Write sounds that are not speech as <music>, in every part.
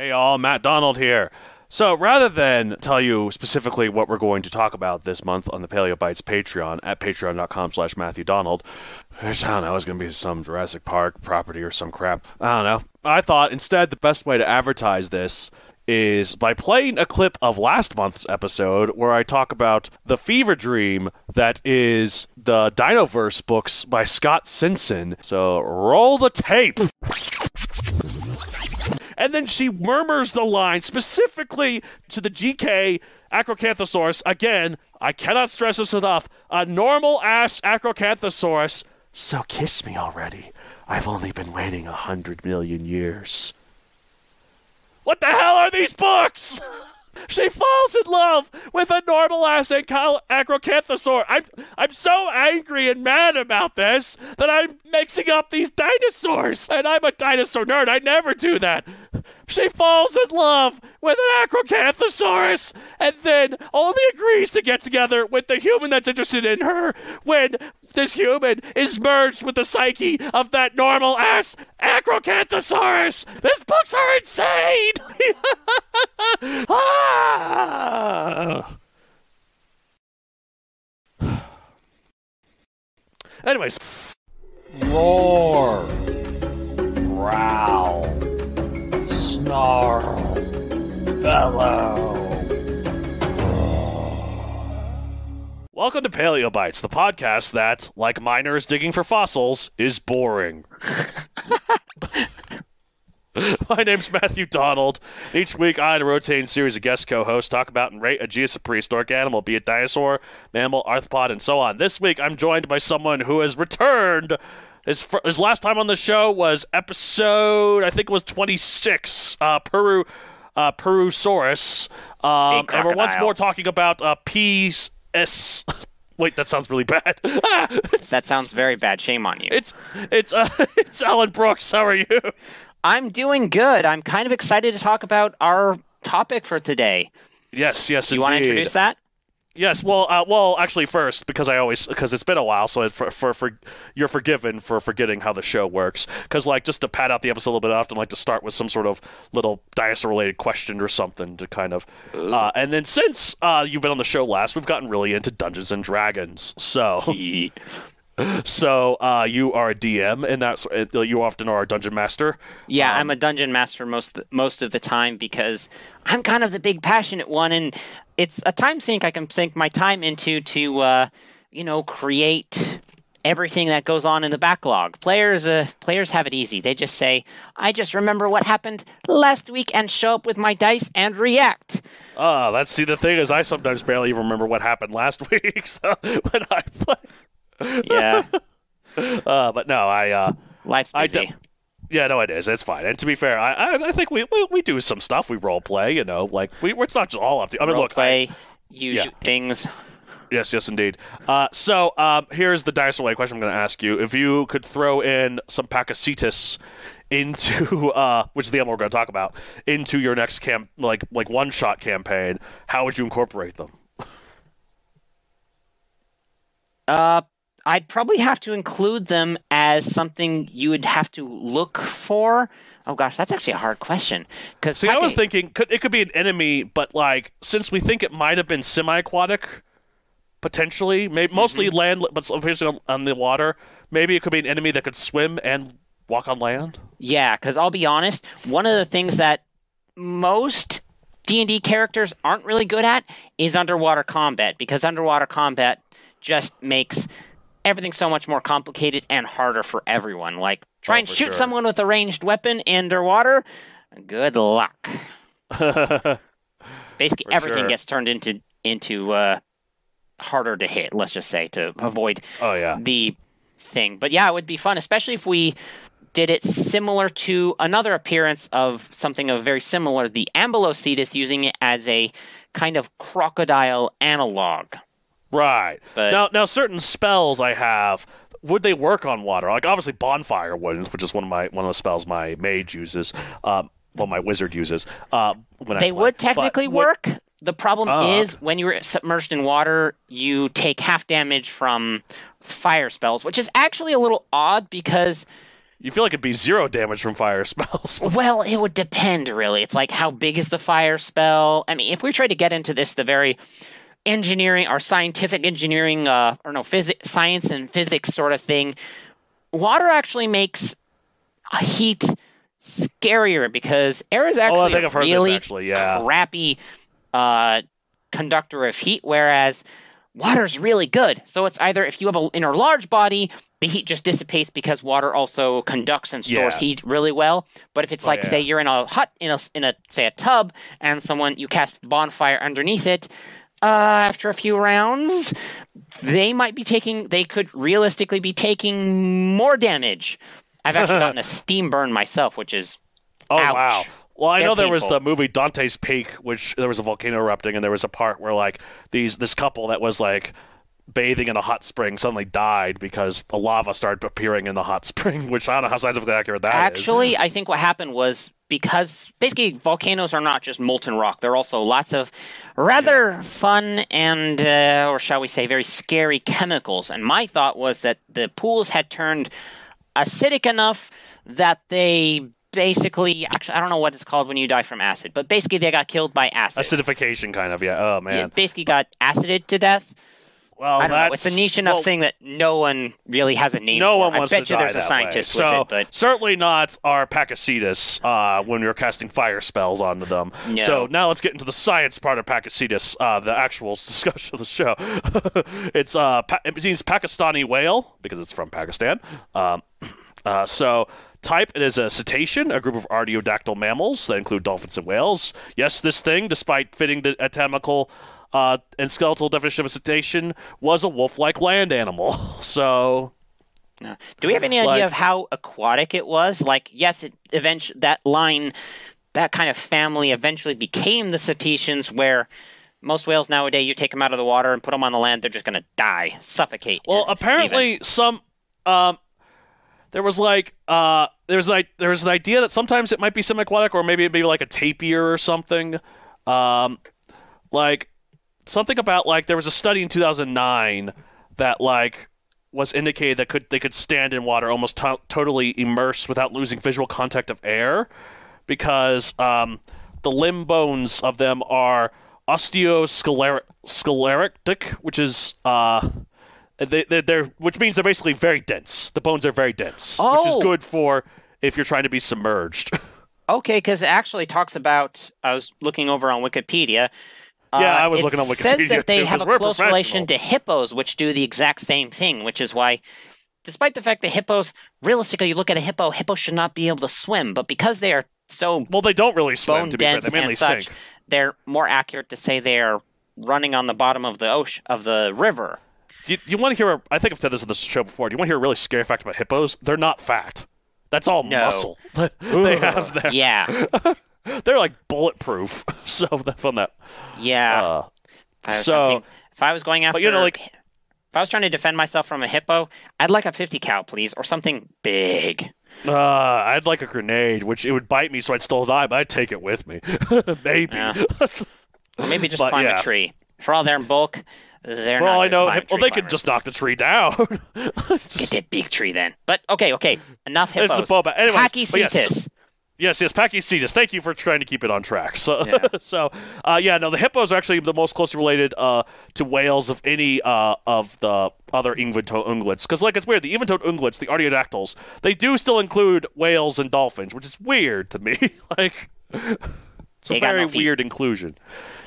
Hey all, Matt Donald here. So rather than tell you specifically what we're going to talk about this month on the Paleo Bites Patreon at patreon.com slash Matthew Donald, I don't know, it's going to be some Jurassic Park property or some crap. I don't know. I thought instead the best way to advertise this is by playing a clip of last month's episode where I talk about the fever dream that is the Dinoverse books by Scott Simpson. So roll the tape. And then she murmurs the line specifically to the GK Acrocanthosaurus. Again, I cannot stress this enough. A normal ass Acrocanthosaurus. So kiss me already. I've only been waiting a hundred million years. What the hell are these books? <laughs> she falls in love with a normal ass acrocanthosaur. I'm I'm so angry and mad about this that I'm mixing up these dinosaurs. And I'm a dinosaur nerd. I never do that. She falls in love with an acrocanthosaurus and then only agrees to get together with the human that's interested in her when this human is merged with the psyche of that normal ass Acrocanthosaurus. These books are insane. <laughs> ah! <sighs> Anyways, roar, growl, snarl, bellow. Welcome to Paleobites, the podcast that, like miners digging for fossils, is boring. <laughs> My name's Matthew Donald. Each week, I and a rotating series of guest co-hosts talk about and rate a genus of prehistoric animal, be it dinosaur, mammal, arthropod, and so on. This week, I'm joined by someone who has returned. His, his last time on the show was episode, I think it was 26, uh, Peru, uh, Perusaurus. Um, and we're once more talking about uh, P's S. <laughs> Wait, that sounds really bad. <laughs> that sounds very bad. Shame on you. It's it's uh, <laughs> it's Alan Brooks. How are you? I'm doing good. I'm kind of excited to talk about our topic for today. Yes, yes. You indeed. want to introduce that? Yes, well, uh, well, actually, first because I always because it's been a while, so for, for, for you're forgiven for forgetting how the show works. Because like just to pad out the episode a little bit, I often like to start with some sort of little dinosaur related question or something to kind of, uh, and then since uh, you've been on the show last, we've gotten really into Dungeons and Dragons. So, so uh, you are a DM, and that's uh, you often are a dungeon master. Yeah, um, I'm a dungeon master most most of the time because I'm kind of the big passionate one, and it's a time sink I can sink my time into to, uh, you know, create everything that goes on in the backlog. Players, uh, players have it easy. They just say, "I just remember what happened last week and show up with my dice and react." Ah, uh, that's see the thing is, I sometimes barely even remember what happened last <laughs> week. So when I play, yeah. <laughs> uh, but no, I uh, life's busy. I yeah, no, it is. It's fine. And to be fair, I I, I think we, we, we do some stuff. We role play, you know, like we it's not just all up to. I mean, role look, play, I, use yeah. things. Yes, yes, indeed. Uh, so um, here's the dinosaur way question I'm going to ask you. If you could throw in some Pakicetus into <laughs> uh, which is the animal we're going to talk about into your next camp, like like one shot campaign, how would you incorporate them? Uh, I'd probably have to include them as something you would have to look for. Oh gosh, that's actually a hard question. Because see, I was thinking could, it could be an enemy, but like since we think it might have been semi-aquatic, potentially, maybe mostly mm-hmm. land, but occasionally on, on the water. Maybe it could be an enemy that could swim and walk on land. Yeah, because I'll be honest, one of the things that most D&D characters aren't really good at is underwater combat because underwater combat just makes everything's so much more complicated and harder for everyone. Like try oh, and shoot sure. someone with a ranged weapon underwater. Good luck. <laughs> Basically, for everything sure. gets turned into into uh, harder to hit. Let's just say to avoid oh yeah the thing. But yeah, it would be fun, especially if we did it similar to another appearance of something of very similar, the Ambulocetus, using it as a kind of crocodile analog. Right. But- now, now certain spells I have would they work on water? Like obviously bonfire wouldn't, which is one of my one of the spells my mage uses. Um, well, my wizard uses. Uh, when They would technically But would- work. The problem Oh, is when you're submerged in water, you take half damage from fire spells, which is actually a little odd because You feel like it'd be zero damage from fire <laughs> spells. Well, it would depend, really. It's like how big is the fire spell? I mean, if we try to get into this, the very engineering or scientific engineering, uh, or no, physics, science and physics sort of thing, water actually makes a heat scarier because air is actually oh, I've heard really this actually. Yeah. crappy uh, conductor of heat, whereas water's really good. So it's either if you have an inner large body, the heat just dissipates because water also conducts and stores Yeah. heat really well. But if it's Oh, like yeah. say you're in a hut in a in a say a tub and someone you cast bonfire underneath it, uh, after a few rounds, they might be taking they could realistically be taking more damage. I've actually <laughs> gotten a steam burn myself, which is Oh Ouch. wow. Well, I They're know there was the movie Dante's Peak, which there was a volcano erupting, and there was a part where like these this couple that was like bathing in a hot spring suddenly died because the lava started appearing in the hot <laughs> spring, which I don't know how scientifically accurate that is. Actually, I think what happened was because basically volcanoes are not just molten rock; they're also lots of rather fun and, uh, or shall we say, very scary chemicals. And my thought was that the pools had turned acidic enough that they basically, actually, I don't know what it's called when you die from acid, but basically they got killed by acid. acidification, kind of. Yeah. Oh Yeah, man. basically got acided to death. Well, I don't know. that's It's a niche enough well, thing that no one really has a name. No for. one wants I bet to you die there's a scientist so it, but certainly not our Pakicetus uh, when we were casting fire spells onto them. No. So now let's get into the science part of Pakicetus, uh, the actual <laughs> discussion of the show. <laughs> it's uh, pa- it means Pakistani whale because it's from Pakistan. Um, <clears throat> uh, so type it is a cetacean, a group of artiodactyl mammals that include dolphins and whales. Yes, this thing, despite fitting the anatomical uh, and skeletal definition of a cetacean, was a wolf-like land animal. <laughs> So No. Do we have any idea Like- of how aquatic it was? Like, yes, it eventually that line, that kind of family eventually became the cetaceans, where most whales nowadays you take them out of the water and put them on the land, they're just going to die, suffocate. Well, even. apparently some um there was like uh there was like there was an idea that sometimes it might be semi-aquatic or maybe it'd be like a tapir or something. Um like something about like there was a study in 2009 that like was indicated that could they could stand in water almost to- totally immersed without losing visual contact of air because um, the limb bones of them are osteosclerotic, which is uh, they, they're, they're which means they're basically very dense. The bones are very dense, which is Oh. good for if you're trying to be submerged. <laughs> okay, because it actually talks about. I was looking over on Wikipedia. Yeah, Uh, I was it looking on says that they too, have a close relation to hippos, which do the exact same thing. Which is why, despite the fact that hippos, realistically, you look at a hippo, hippo should not be able to swim, but because they are so well, they don't really swim. To be fair, they mainly and such, sink. they're more accurate to say they're running on the bottom of the ocean of the river. Do you, do you want to hear? A, I think I've said this on the show before. Do you want to hear a really scary fact about hippos? They're not fat. That's all No. muscle. <laughs> they have their. Yeah, <laughs> <laughs> They're like bulletproof. <laughs> so <laughs> on that. yeah. Uh, if, I was so- if I was going after, but you know, like- if I was trying to defend myself from a hippo, I'd like a fifty cal, please, or something big. uh, I'd like a grenade, which it would bite me, so I'd still die, but I'd take it with me. Maybe. Yeah. Or maybe just But, climb yeah. a tree. For all their bulk, they're For not all I know, hip- well, they could just knock the tree down. get that big tree then. But okay, okay, enough hippos. It's a boba. Anyways, but yes. Yes, yes, Pakicetus. Thank you for trying to keep it on track. So, Yeah. <laughs> so, uh, yeah, no, the hippos are actually the most closely related uh, to whales of any uh, of the other even-toed ungulates. Because, like, it's weird. The even-toed ungulates, the artiodactyls, they do still include whales and dolphins, which is weird to me. <laughs> like, it's a They very no weird inclusion.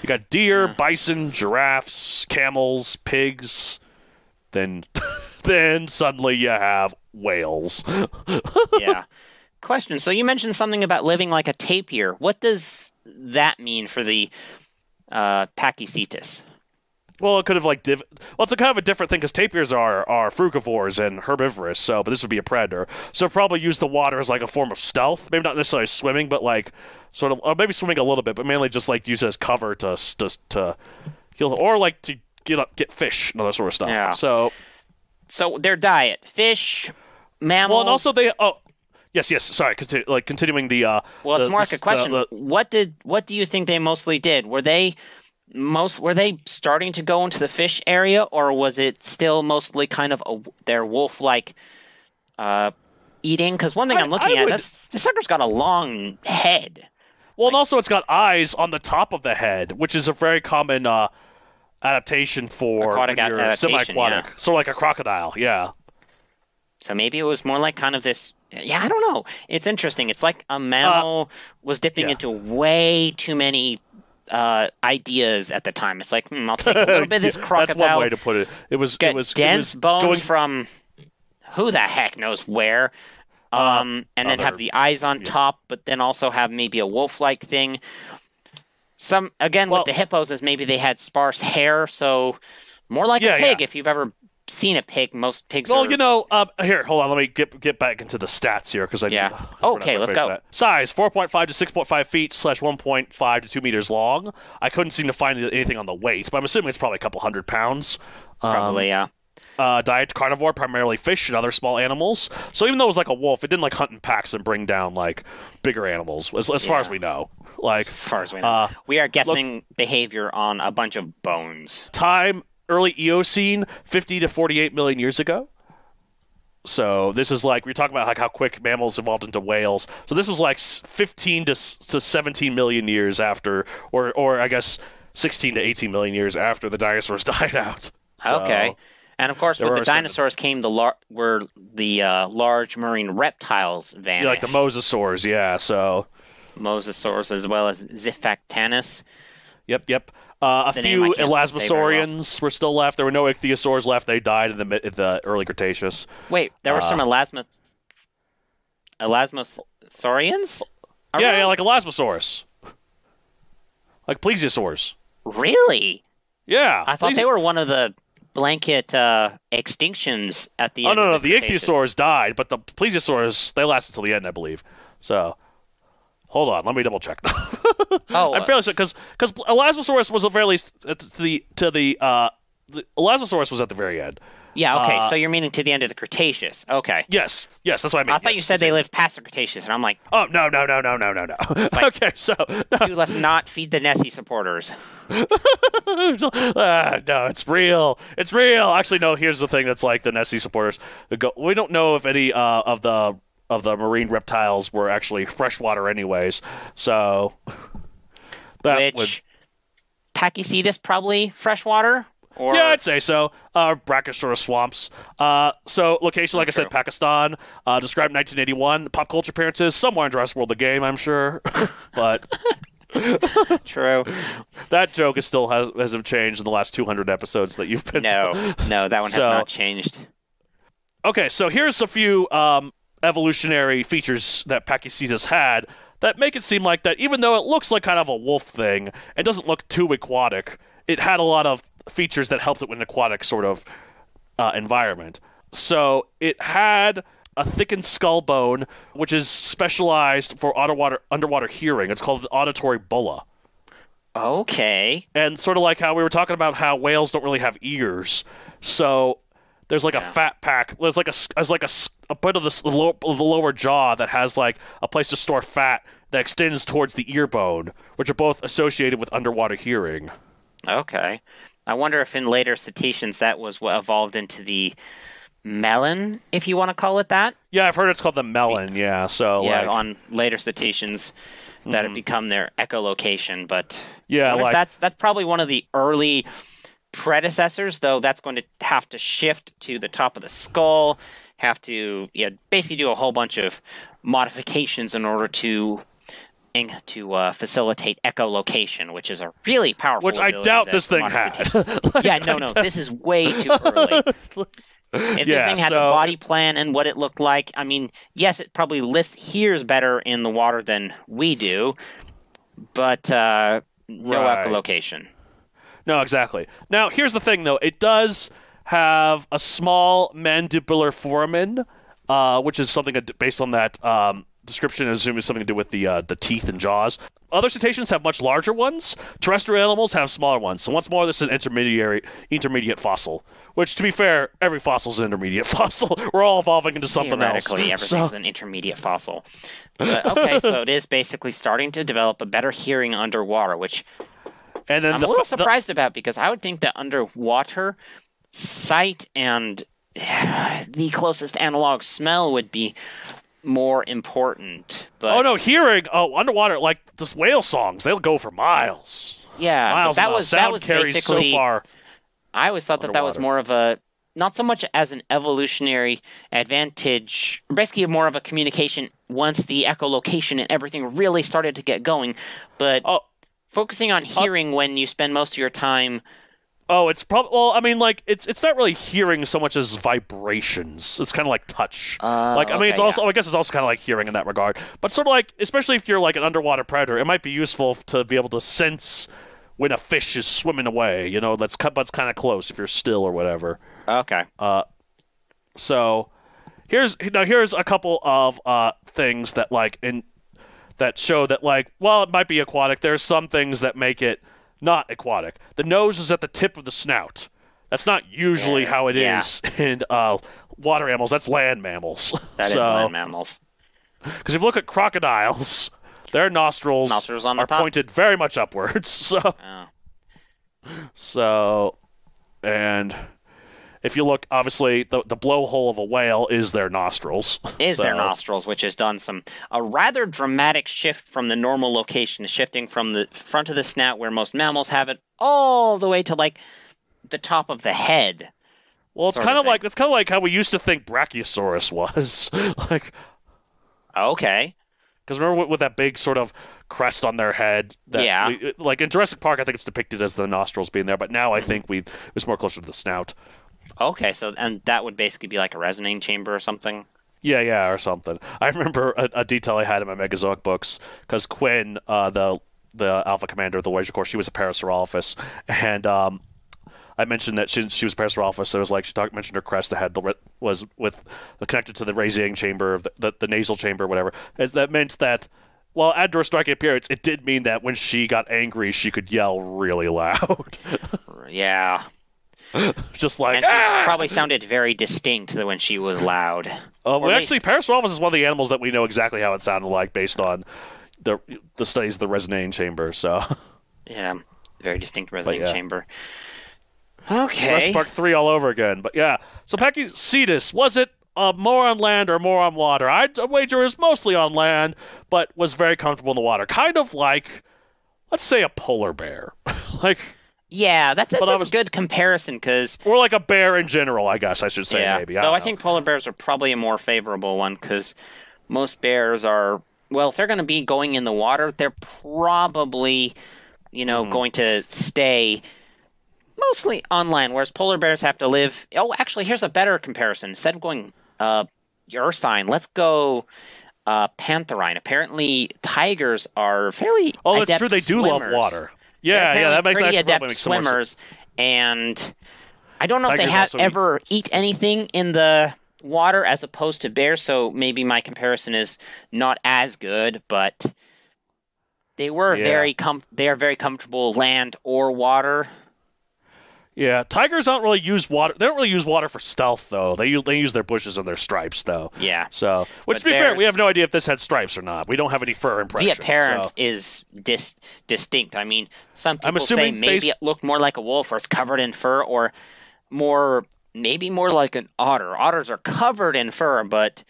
You got deer, bison, giraffes, camels, pigs. Then, <laughs> then suddenly you have whales. yeah. Question. So you mentioned something about living like a tapir. What does that mean for the uh, Pakicetus? Well, it could have like div- well, it's a kind of a different thing because tapirs are are frugivores and herbivorous. So, but this would be a predator. So, probably use the water as like a form of stealth. Maybe not necessarily swimming, but like sort of, or maybe swimming a little bit, but mainly just like use it as cover to to to kill, or like to get up, get fish and other sort of stuff. Yeah. So, So their diet: fish, mammals. well, and also they oh. Yes, yes. Sorry, continue, like continuing the. Uh, Well, it's the- more the- like a question. the- what did what do you think they mostly did? Were they most were they starting to go into the fish area, or was it still mostly kind of a, their wolf like uh, eating? Because one thing I- am looking I at, would- this, this sucker's got a long head. Well, and also it's got eyes on the top of the head, which is a very common uh, adaptation for Aquatic when you're adaptation, semi-aquatic, yeah. sort of like a crocodile. Yeah. So maybe it was more like kind of this. Yeah, I don't know. It's interesting. It's like a mammal was dipping Uh, yeah. into way too many uh, ideas at the time. It's like, hmm, I'll take a <laughs> little bit of this crocodile. That's one way to put it. It was. it was. dense it was bones going, from who the heck knows where. Um, and then have the eyes on yeah. top, but then also have maybe a wolf-like thing. Some again Well- with the hippos is maybe they had sparse hair, so more like Yeah, a pig. If you've ever seen a pig, most pigs Well, are. you know, uh, here, hold on. Let me get get back into the stats here because I Yeah. Okay, let's go. Size: four point five to six point five feet slash one point five to two meters long. I couldn't seem to find anything on the weight, but I'm assuming it's probably a couple hundred pounds. Um, probably yeah. uh, diet carnivore, primarily fish and other small animals. So even though it was like a wolf, it didn't like hunt in packs and bring down like bigger animals, as, as far as we know. Like As far as we know, uh, we are guessing behavior on a bunch of bones. time, early Eocene, 50 to 48 million years ago. So this is like we're talking about like how quick mammals evolved into whales. So this was like 15 to, to 17 million years after, or or I guess 16 to 18 million years after the dinosaurs <laughs> died out. So- Okay. And of course, with the dinosaurs came the lar- were the uh, large marine reptiles vanished. Yeah, like the mosasaurs, yeah. So mosasaurs as well as Xiphactinus. Yep, yep. Uh, a The few very well. elasmosaurians were still left. There were no ichthyosaurs left. They died in the in the early Cretaceous. Wait, there were some Uh, elasmo elasmosaurians? yeah, yeah, like Elasmosaurus, like plesiosaurs. Really? Yeah, I thought plesi- they were one of the blanket uh, extinctions at the Oh end. no, no, of the Cretaceous. ichthyosaurs died, but the plesiosaurs they lasted till the end, I believe. So, hold on, let me double check. <laughs> Oh, I'm uh, fairly sure because because Elasmosaurus was fairly to the to the uh the Elasmosaurus was at the very end. yeah. Okay, uh, so you're meaning to the end of the Cretaceous. Okay. Yes, yes, that's what I mean. I thought yes, you said they lived past the Cretaceous, and I'm like, Oh no no no no no no no. like- <laughs> okay, so no, let's not feed the Nessie supporters. <laughs> Ah, no, it's real. It's real. Actually, no. Here's the thing. That's like the Nessie supporters. Go, we don't know if any uh, of the of the marine reptiles were actually freshwater, anyways. So that which would, Pakicetus probably freshwater or yeah, I'd say so. Uh, brackish sort of swamps. Uh, so location, like I said, True. Pakistan. Uh, described 1981. Pop culture appearances somewhere in Jurassic World, the game, I'm sure. <laughs> but <laughs> true. that joke is still has hasn't changed in the last 200 episodes that you've been. No, no, that one has So- not changed. Okay, so here's a few um, evolutionary features that Pakicetus had that make it seem like that even though it looks like kind of a wolf thing, it doesn't look too aquatic. It had a lot of features that helped it with an aquatic sort of uh, environment. So it had a thickened skull bone, which is specialized for underwater underwater hearing. It's called the auditory bulla. Okay. And sort of like how we were talking about how whales don't really have ears. So there's like a fat pack. There's like a there's like a, a bit of the, the, low, the lower jaw that has like a place to store fat that extends towards the ear bone, which are both associated with underwater hearing. Okay. I wonder if in later cetaceans that was what evolved into the melon, if you want to call it that. Yeah, I've heard it's called the melon. Yeah, so yeah, like, on later cetaceans that have mm-hmm. become their echolocation, but yeah, like that's that's probably one of the early predecessors, though that's going to have to shift to the top of the skull, have to yeah, basically do a whole bunch of modifications in order to to uh, facilitate echolocation, which is a really powerful. which I doubt this thing had. cetaceans- <laughs> yeah, no, no, this is way too early. <laughs> If Yeah, this thing had the body plan and what it looked like, I mean, yes, it probably lists hears better in the water than we do, but uh, no Right. echolocation. No, exactly. Now, here's the thing, though. It does have a small mandibular foramen, uh, which is something based on that um, description. I assume is something to do with the uh, the teeth and jaws. Other cetaceans have much larger ones. Terrestrial animals have smaller ones. So once more, this is an intermediary intermediate fossil. Which, to be fair, every fossil is an intermediate <laughs> fossil. We're all evolving into something else. Theoretically, So- everything's an intermediate fossil. But, okay, so it is basically starting to develop a better hearing underwater, which and then I'm the, a little the- surprised about because I would think that underwater sight and <sighs> the closest analog smell would be more important. But Oh no, hearing oh underwater like this whale songs, they'll go for miles. yeah, Miles that was that was carries basically. so far. I always thought that that was more of a not so much as an evolutionary advantage, basically more of a communication once the echolocation and everything really started to get going. But Oh. Focusing on hearing when you spend most of your time, Oh, it's probably well. I mean, like it's it's not really hearing so much as vibrations. It's kind of like touch. Uh, like I mean, it's also I guess it's also kind of like hearing in that regard. But sort of like, especially if you're like an underwater predator, it might be useful to be able to sense when a fish is swimming away. You know, that's but it's kind of close if you're still or whatever. okay, Uh, So here's now here's a couple of uh, things that like in that show that like well it might be aquatic. There's some things that make it not aquatic. The nose is at the tip of the snout. That's not usually Yeah, how it is yeah. <laughs> in uh, water animals. That's land mammals. <laughs> that is so, land mammals. Because if you look at crocodiles, their nostrils, Nostrils on the are top? pointed very much upwards. <laughs> So Oh. so, and if you look, obviously, the the blowhole of a whale is their nostrils. Is their nostrils, which has done some a rather dramatic shift from the normal location, shifting from the front of the snout where most mammals have it, all the way to like the top of the head. Well, it's kind of like it's kind of like how we used to think Brachiosaurus was, <laughs> like Okay. because remember with, with that big sort of crest on their head. That Yeah. we- like in Jurassic Park, I think it's depicted as the nostrils being there, but now I think we it was more closer to the snout. Okay, so and that would basically be like a resonating chamber or something. Yeah, yeah, or something. I remember a, a detail I had in my Megazoic books because Quinn, uh, the the Alpha Commander of the Voyager Corps, she was a Parasaurolophus, and um, I mentioned that she, she was a Parasaurolophus. So it was like she talked, mentioned her crest that had the was with connected to the radiating chamber, of the, the, the nasal chamber, whatever. As that meant that. Well, at her striking appearance, it did mean that when she got angry, she could yell really loud, <laughs> Yeah. <laughs> just like. And she "Ah!" probably sounded very distinct when she was loud. Uh, well, actually, Parasaurolophus is one of the animals that we know exactly how it sounded like based on the the studies of the resonating chamber. So, Yeah, very distinct resonating yeah. chamber. Okay. Park three all over again. But yeah, so Pakicetus was it uh, more on land or more on water? I'd wager it was mostly on land, but was very comfortable in the water. Kind of like, let's say, a polar bear, <laughs> like Yeah, that's, But that's I a was- good comparison because or like a bear in general. I guess I should say yeah. maybe. Though don't I think polar bears are probably a more favorable one because most bears are well, if they're going to be going in the water, they're probably you know going to stay mostly on land, whereas polar bears have to live. Oh, actually, here's a better comparison. Instead of going uh, ursine, let's go. Uh, pantherine. Apparently, tigers are fairly. Oh, that's true. They do love water. Yeah, yeah, that makes pretty adept makes some more sense. swimmers, and I don't know if Tigers they have also eat- ever eat anything in the water as opposed to bears. So maybe my comparison is not as good, but they were Yeah. very com- they are very comfortable land or water. Yeah, tigers don't really use water. They don't really use water for stealth, though. They use, they use their bushes and their stripes, though. Yeah. So, which But to be fair, we have no idea if this had stripes or not. We don't have any fur impressions. The appearance so- is dis- distinct. I mean, some people say maybe based- it looked more like a wolf or it's covered in fur, or more maybe more like an otter. Otters are covered in fur, but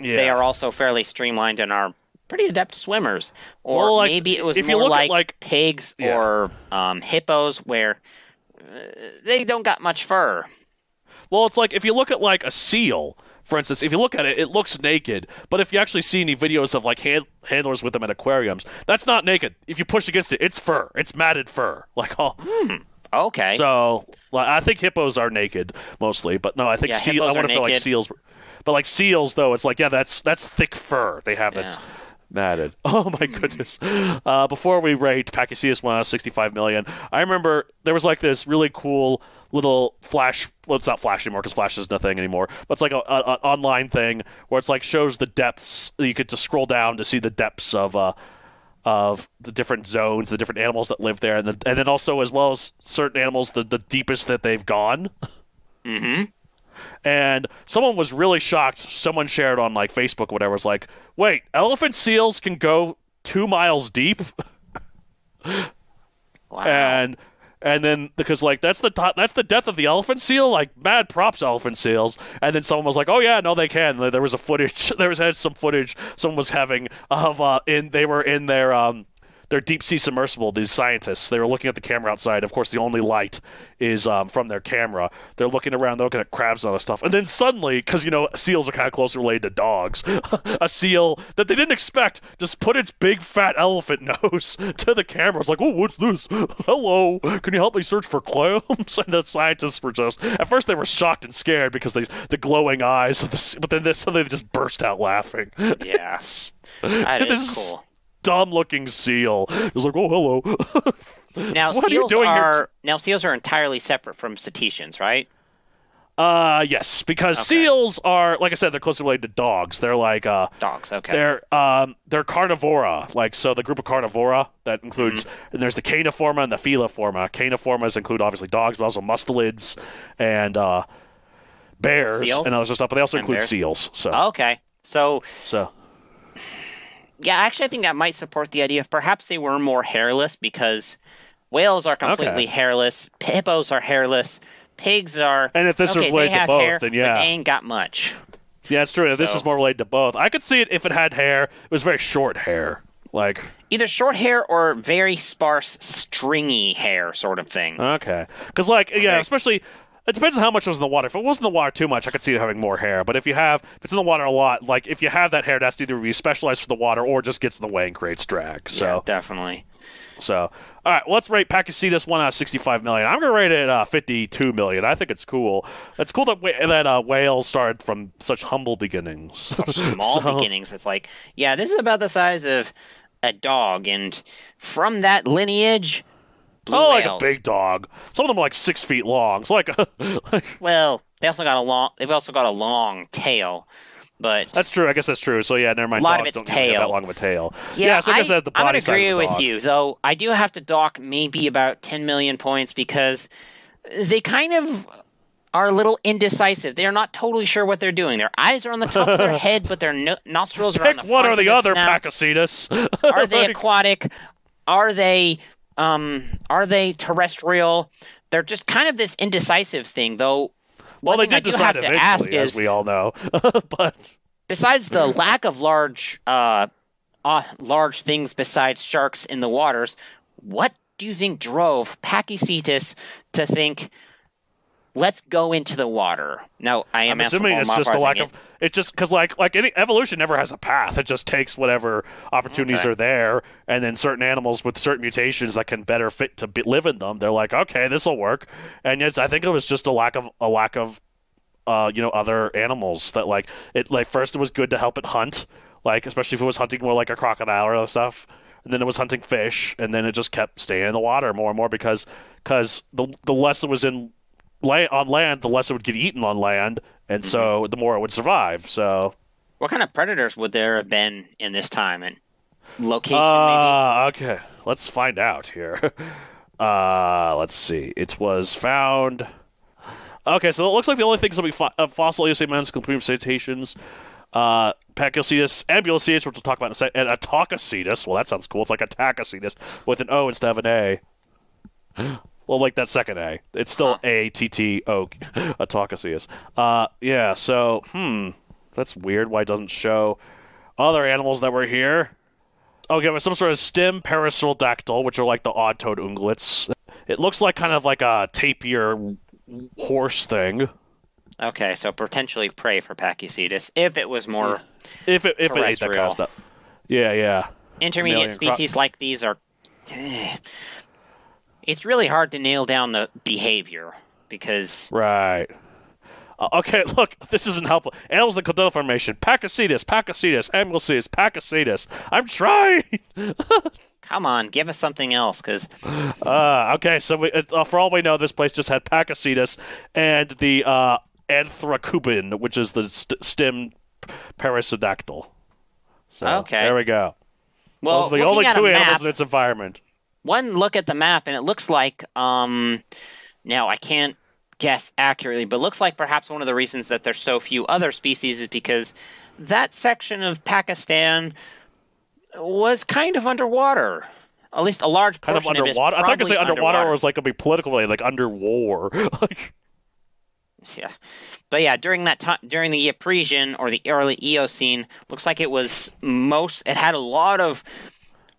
yeah. they are also fairly streamlined and are pretty adept swimmers. Or Well, like, maybe it was if you more like, like- pigs Yeah. or um, hippos, where they don't got much fur. Well, it's like if you look at like a seal, for instance, if you look at it, it looks naked. But if you actually see any videos of like hand- handlers with them at aquariums, that's not naked. If you push against it, it's fur. It's matted fur. <laughs> Like oh, Okay. so like, I think hippos are naked mostly, but no, I think Yeah, seal. I wonder if they're like seals. But like seals, though, it's like yeah, that's that's thick fur they have. That's Yeah. Matted. <laughs> Oh my goodness! Uh, before we rate Pakicetus one out of sixty-five million, I remember there was like this really cool little flash. Well, it's not flash anymore because flash is nothing anymore. But it's like a, a, a online thing where it's like shows the depths. You could just scroll down to see the depths of. Uh, of the different zones, the different animals that live there, and, the, and then also as well as certain animals, the, the deepest that they've gone. mm-hmm. And someone was really shocked. Someone shared on like Facebook, or whatever, was like, "Wait, elephant seals can go two miles deep?" <laughs> Wow. And And then because like that's the that's the death of the elephant seal, like mad props elephant seals. And then someone was like, "Oh yeah, no, they can." There was a footage. <laughs> There was had some footage someone was having of uh in they were in their um their deep sea submersible. These scientists they were looking at the camera outside. Of course, the only light is um, from their camera. They're looking around, they're looking at crabs and other stuff. And then suddenly, because you know seals are kind of closely related to dogs, <laughs> a seal that they didn't expect just put its big fat elephant <laughs> nose to the camera. It's like, oh, what's this? <laughs> Hello, can you help me search for clams? And the scientists were just at first they were shocked and scared because they the glowing eyes of the, but then they, suddenly they just burst out laughing. Yes. That is- cool. Dumb looking seal. Was like, oh, hello. <laughs> Now What are you seals doing are now seals are entirely separate from cetaceans, right? Uh, yes, because Okay. seals are, like I said, they're closely related to dogs. They're like, uh, Dogs. Okay. they're um, they're carnivora. Like, so the group of carnivora that includes, Mm-hmm. and there's the caniforma and the feliforma. Caniformas include obviously dogs, but also mustelids and uh, bears Seals? and other stuff. But they also And include bears? seals. So, okay. So so yeah, actually, I think that might support the idea. of Perhaps they were more hairless because whales are completely Okay. hairless. Hippos are hairless. Pigs are. And if this was okay, related to both, hair, then yeah. they ain't got much. yeah, it's true. This is more related to both. I could see it if it had hair. It was very short hair, like. Either short hair or very sparse, stringy hair, sort of thing. Okay. Because, like, yeah, Okay. especially, it depends on how much was in the water. If it wasn't in the water too much, I could see it having more hair. But if you have, if it's in the water a lot, like, if you have that hair, that's either be specialized for the water or just gets in the way and creates drag. yeah, So, definitely. so, all right, well, let's rate Pakicetus 1 out of 65 million. I'm going to rate it uh, 52 million. I think it's cool. It's cool that, that uh, whales started from such humble beginnings. <laughs> Small So- beginnings. It's like, yeah, this is about the size of a dog, and from that lineage, blue Oh, like a big dog. Some of them are like six feet long. It's like, <laughs> like Well, they also got a long. They've also got a long tail, but That's true. I guess that's true. So yeah, never mind. A lot of its tail. that long of a tail. Yeah, so I guess I, that's the I'm body gonna size agree with you, though. I do have to dock maybe about 10 million points because they kind of are a little indecisive. They're not totally sure what they're doing. Their eyes are on the top of their <laughs> head, but their no- nostrils are on Pick the one or the other, snout. Pakicetus. <laughs> Are they aquatic? Are they um are they terrestrial? They're just kind of this indecisive thing, though. well, they I did do decide have to ask as is, we all know. <laughs> but besides the lack of large uh, uh large things besides sharks in the waters, what do you think drove Pakicetus to think let's go into the water? Now, I am I'm assuming it's just a lack of. It's just because like like any evolution never has a path. It just takes whatever opportunities Okay. are there, and then certain animals with certain mutations that can better fit to be, live in them. They're like, okay, this will work. And yes, I think it was just a lack of a lack of uh, you know, other animals that like it. Like first, it was good to help it hunt, like especially if it was hunting more like a crocodile or other stuff. And then it was hunting fish, and then it just kept staying in the water more and more because because the the less it was in la- on land, the less it would get eaten on land, and so the more it would survive. So What kind of predators would there have been in this time and location maybe? uh, okay, let's find out here. <laughs> Uh, let's see. It was found. Okay, so it looks like the only things that we fo- uh, fossil Eocene complete cetaceans, uh, Pakicetus, Ambulocetus, which we'll talk about in a second, and Atacocetus. Well, that sounds cool. It's like Atacocetus with an O instead of an A. Well, like that second A. It's still Huh. A T T O, <laughs> Atacocetus. Uh, yeah. So, hmm, that's weird. Why it doesn't show other animals that were here? Okay, with some sort of stem perissodactyl, which are like the odd-toed ungulates. It looks like kind of like a tapir horse thing. Okay, so potentially prey for Pakicetus if it was more If it if it ate that kind Terrestrial. of stuff. Yeah, yeah. intermediate species like these are. It's really hard to nail down the behavior because Right. Uh, okay, <laughs> look, this isn't helpful. Animals in the Kuldana Formation. Pakicetus, Pakicetus, Ambulocetus, Pakicetus. I'm trying. <laughs> come on, give us something else because Uh, okay, so we, uh, for all we know, this place just had Pakicetus and the uh, Anthracobune, which is the st- stem perissodactyl. So, Okay. There we go. well, Those are the only two animals map, in its environment. One look at the map and it looks like um now I can't guess accurately, but it looks like perhaps one of the reasons that there's so few other species is because that section of Pakistan was kind of underwater. at least a large kind of portion it is underwater. I thought you could say probably underwater, or was like gonna be political, like under war. <laughs> Yeah, but yeah, during that time, during the Ypresian or the early Eocene, looks like it was most. It had a lot of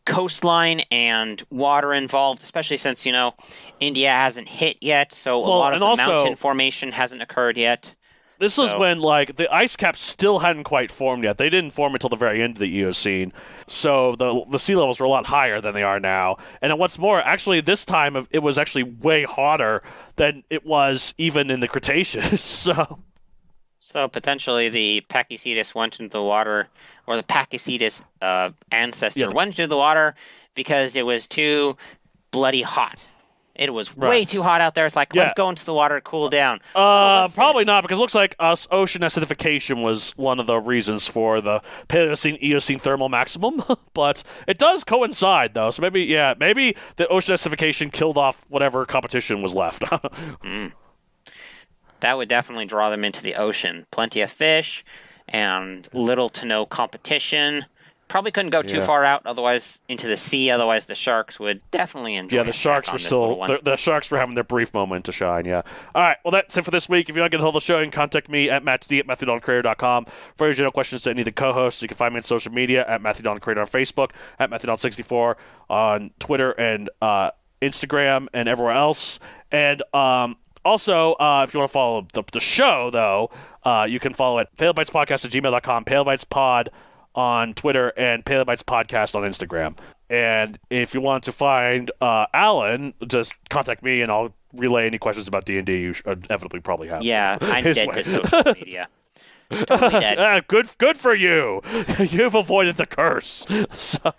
coastline and water involved, especially since you know India hasn't hit yet, so a Well, lot of the also- mountain formation hasn't occurred yet. This was So- when like the ice cap still hadn't quite formed yet. They didn't form until the very end of the Eocene, so the the sea levels were a lot higher than they are now. And what's more, actually, this time it was actually way hotter than it was even in the Cretaceous. <laughs> So So potentially the Pakicetus went into the water, or the Pakicetus uh, ancestor Yeah, went into the water because it was too bloody hot. It was way too hot out there. It's like Yeah. let's go into the water, cool down. uh, probably this? not because it looks like us ocean acidification was one of the reasons for the Paleocene Eocene thermal maximum. <laughs> but it does coincide though, so maybe yeah, maybe the ocean acidification killed off whatever competition was left. <laughs> That would definitely draw them into the ocean. Plenty of fish and little to no competition. Probably couldn't go too Yeah. far out, otherwise into the sea. Otherwise, the sharks would definitely enjoy. Yeah, the sharks were still the, the sharks were having their brief moment to shine. Yeah. All right. Well, that's it for this week. If you want to get a hold of the show, you can contact me at mattd at matthew.creator.com for your general questions to any of the co-hosts. You can find me on social media at Matthew on Facebook, at Matthew Don64 on Twitter and uh, Instagram and everywhere else. And um, also, uh, if you want to follow the, the show, though, uh, you can follow it palebytespodcast at gmail.com, palebytespod on Twitter, and Palebytes Podcast on Instagram. And if you want to find uh, Alan, just contact me, and I'll relay any questions about D and D. You should inevitably probably have. yeah, <laughs> I'm dead way. to social media. totally <laughs> dead. Ah, good, good for you. <laughs> You've avoided the curse. So,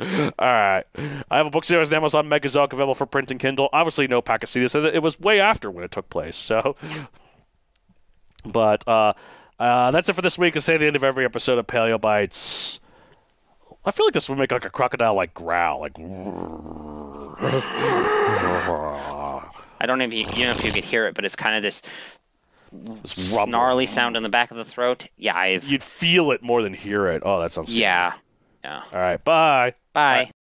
<laughs> all right. I have a book series on Amazon Megazoic available for print and Kindle. Obviously, no Pakicetus. and It was way after when it took place. So, but uh, uh, that's it for this week. It's say the end of every episode of Paleo Bites. I feel like this would make like a crocodile like growl, like. <laughs> I don't know if you, you know if you could hear it, but it's kind of this snarly sound in the back of the throat. Yeah, I've You'd feel it more than hear it. Oh, that sounds. scary. yeah, yeah. All right. Bye. Bye.